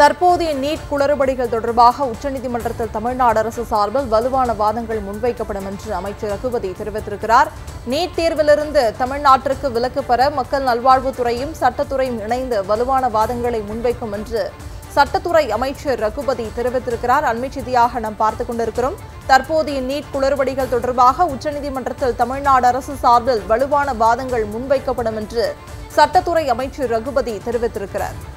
தற்போதைய நீட் குளறுபடிகள் தொடர்பாக உச்சநீதிமன்றத்தில் தமிழ்நாடு அரசு சார்பில் வலுவான வாதங்கள் முன்வைக்கப்படும் என்று அமைச்சர் ரகுபதி தெரிவித்திருக்கிறார். நீட் தேர்விலிருந்து தமிழ்நாட்டிற்கு விலக்கு பெற மக்கள் நல்வாழ்வுத்துறையும் சட்டத்துறையும் இணைந்து வலுவான வாதங்களை முன்வைக்கும் என்று சட்டத்துறை அமைச்சர் ரகுபதி தெரிவித்திருக்கிறார். அண்மை செய்தியாக நாம் பார்த்துக் கொண்டிருக்கிறோம். தற்போதைய நீட் குளறுபடிகள் தொடர்பாக உச்சநீதிமன்றத்தில் தமிழ்நாடு அரசு சார்பில் வலுவான வாதங்கள் முன்வைக்கப்படும் என்று சட்டத்துறை அமைச்சர் ரகுபதி தெரிவித்திருக்கிறார்.